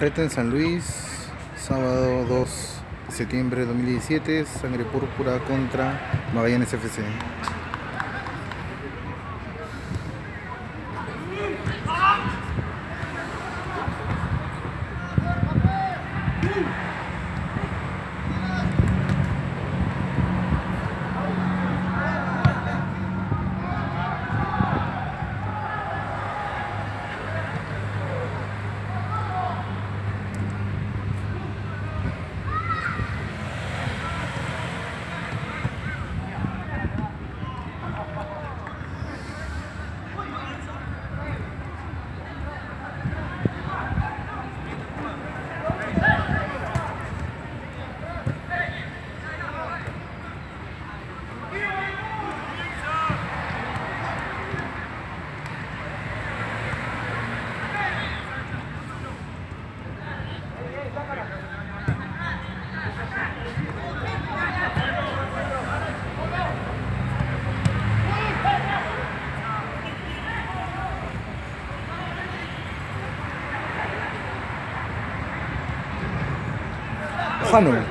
Reto en San Luis, sábado 2 de septiembre de 2017, Sangre Púrpura contra Magallanes FC. Jano.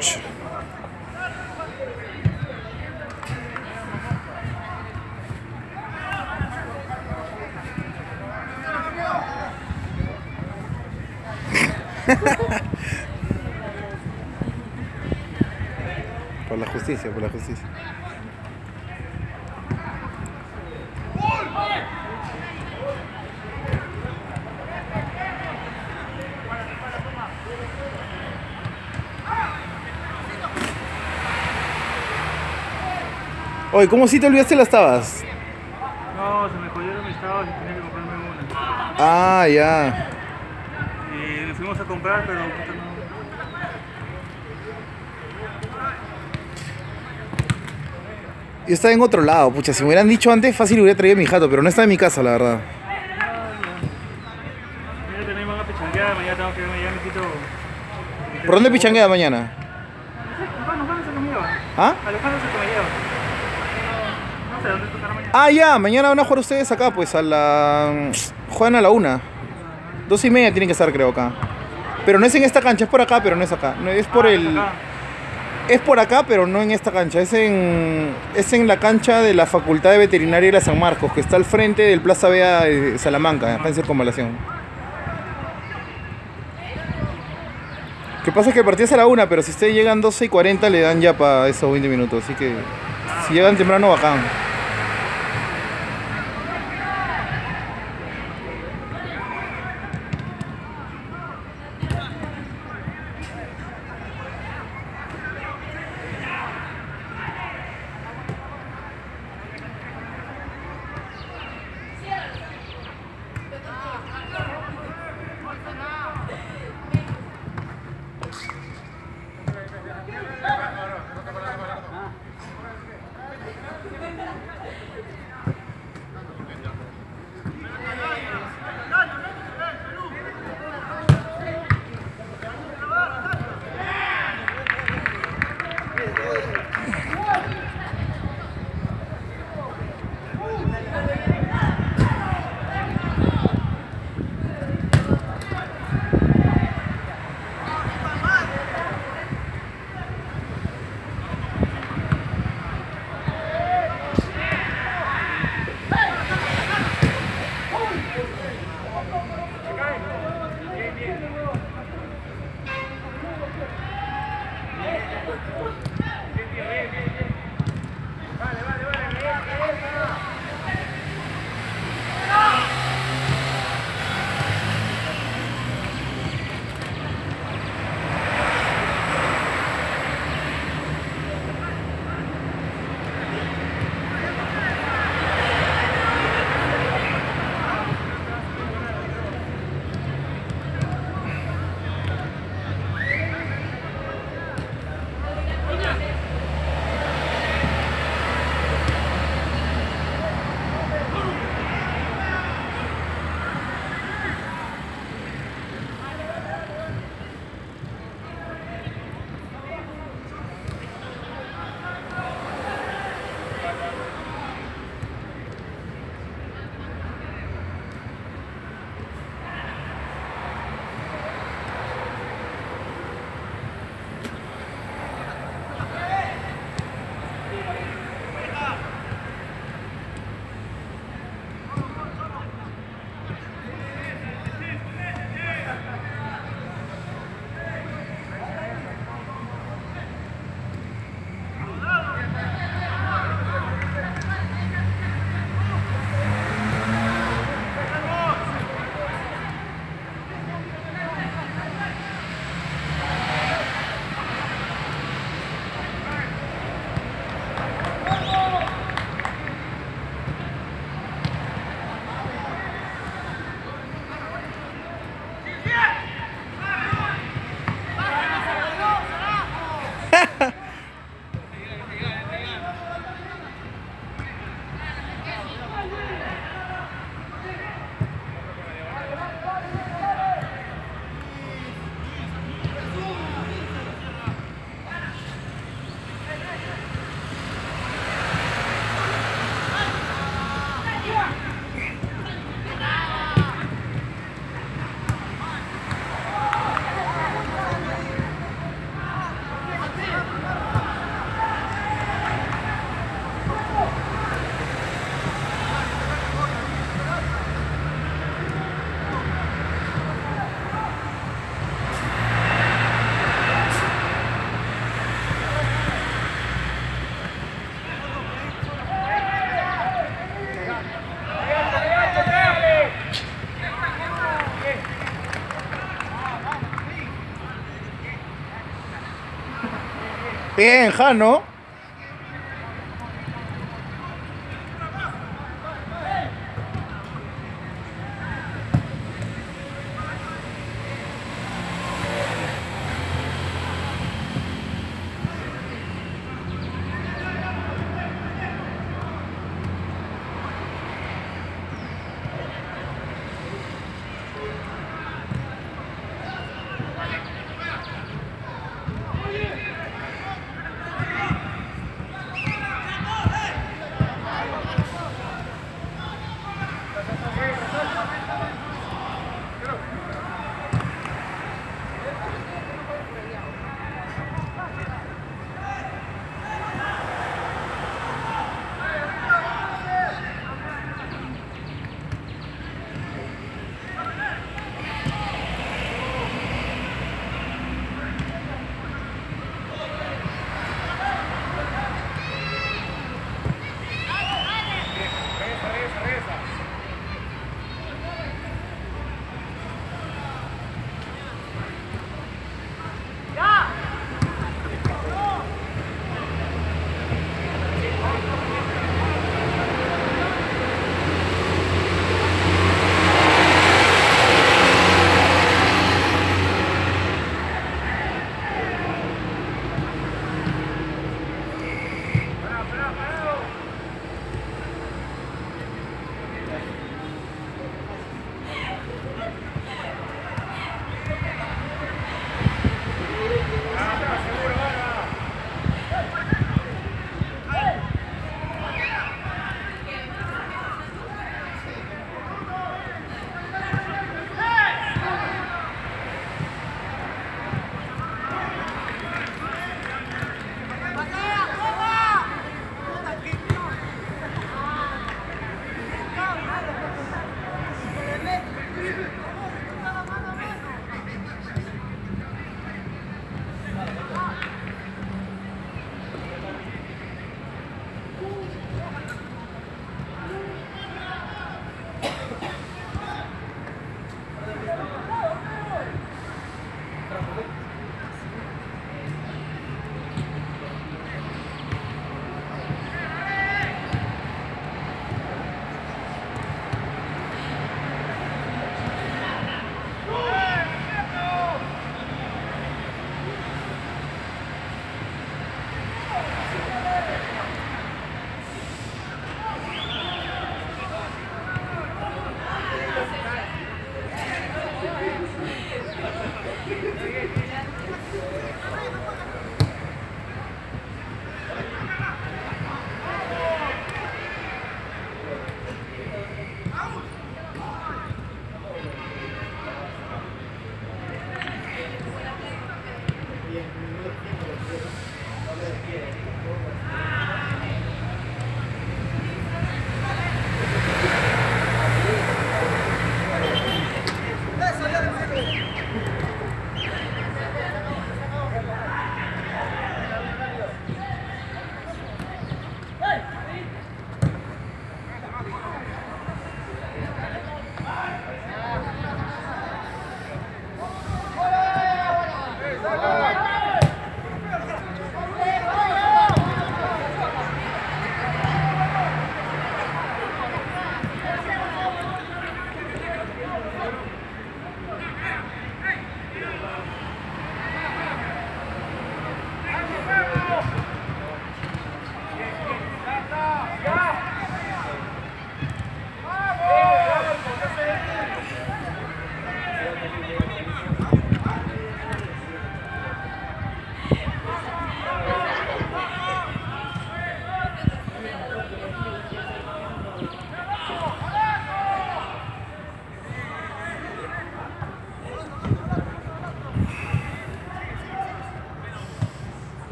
Por la justicia, por la justicia. Oye, ¿cómo si te olvidaste las tabas? No, se me jodieron mis tabas y tenía que comprarme una. Ah, ya. Y fuimos a comprar, pero no. Yo estaba en otro lado, pucha, si me hubieran dicho antes, fácil hubiera traído mi jato, pero no está en mi casa, la verdad. ¿Por dónde pichanguea mañana? Bueno, ¿cuándo se me lleva? ¿Ah? Alejandro se me lleva. No, no sé dónde tocará mañana. Ah, ya, mañana van a jugar ustedes acá, pues a la. Juegan a la una. Dos y media tienen que estar, creo, acá. Pero no es en esta cancha, es por acá, pero no es acá. No, es por Ah, el. acá. Es por acá, pero no en esta cancha. Es en. Es en la cancha de la Facultad de Veterinaria de la San Marcos, que está al frente del Plaza Vea de Salamanca, acá en Circunvalación. Que pasa es que el partido es a la una, pero si ustedes llegan 12 y 40 le dan ya para esos 20 minutos. Así que si llegan temprano, bacán. Bien, Jano.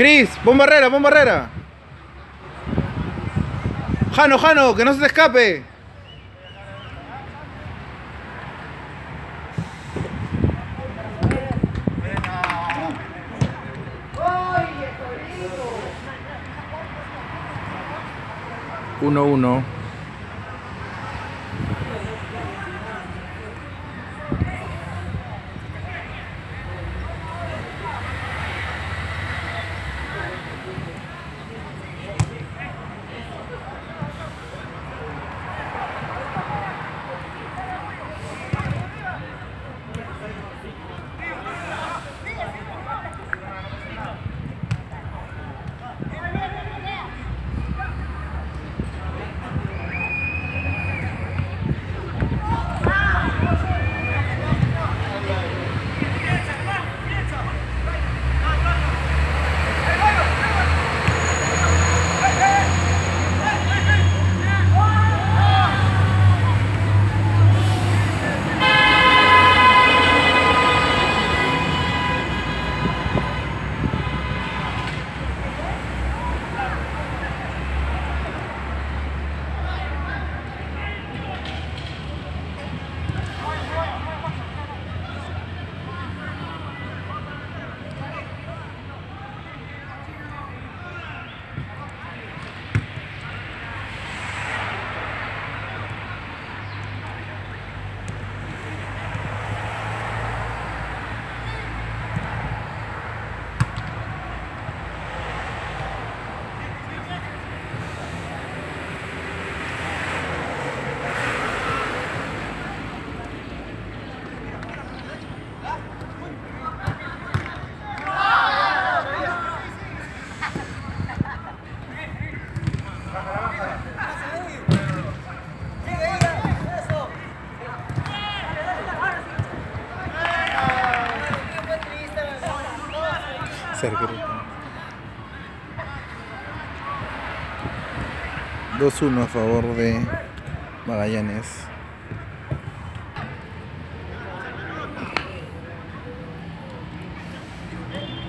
Cris, pon barrera, pon barrera. Jano, Jano, que no se te escape. Uno, uno. Cerca. 2-1 a favor de Magallanes.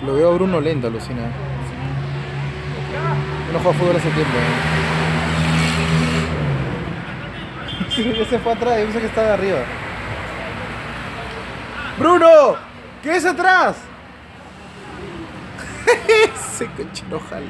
Lo veo a Bruno lento, alucina. No juega fútbol hace tiempo. ¿eh? Ese fue atrás, yo pensé que estaba arriba. ¡Bruno! ¿Qué es atrás? seco el chinojal.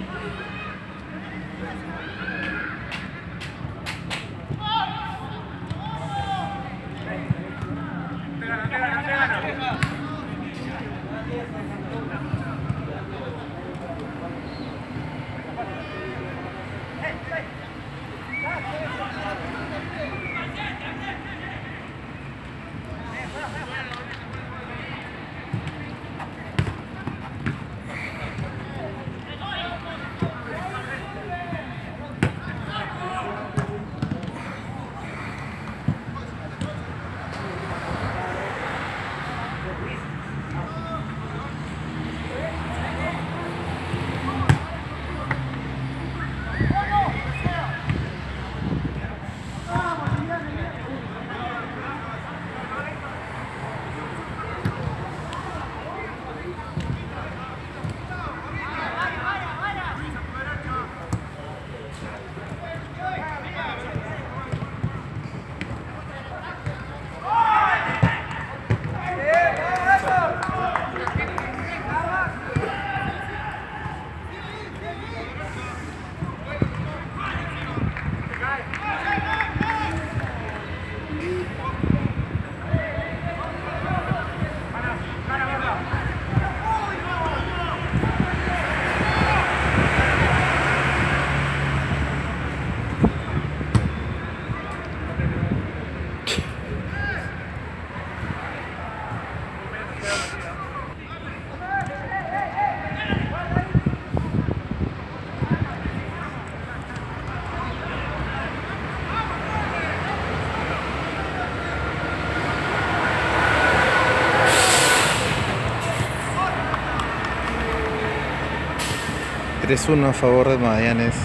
3-1 a favor de Magallanes.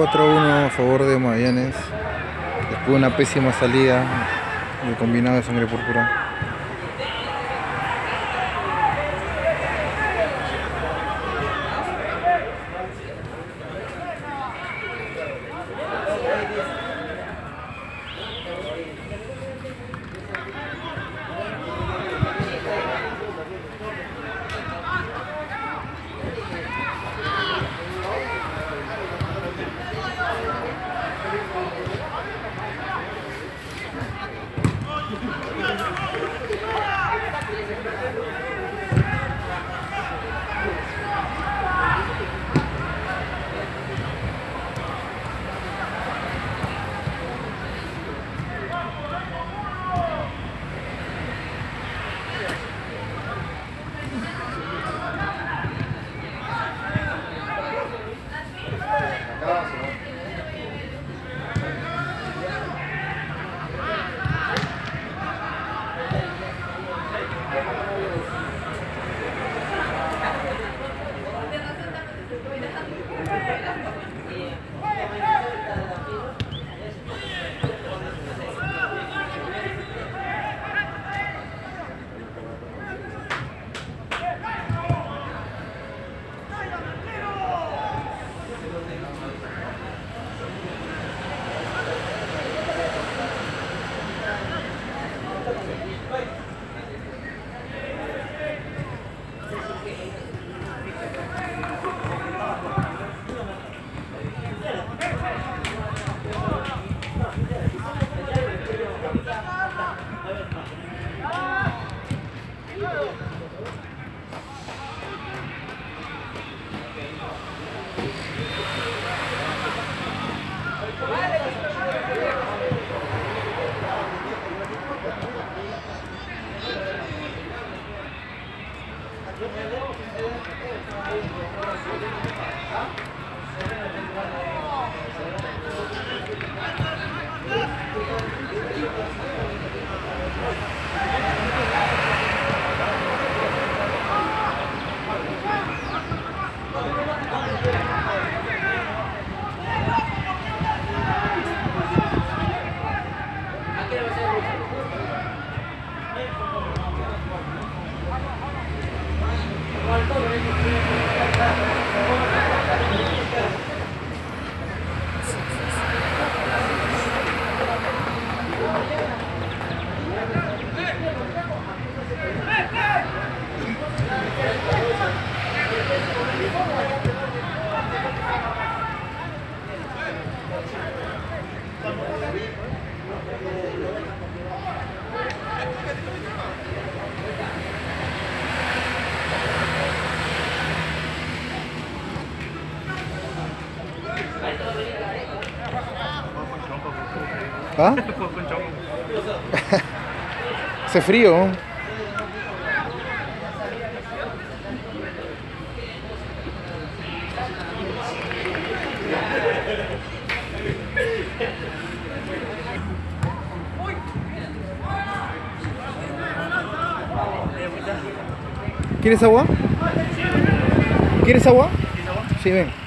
4-1 a favor de Magallanes. Después de una pésima salida del combinado de sangre púrpura. ¿Ah? Hace frío. ¿Quieres agua? ¿Quieres agua? Sí, ven.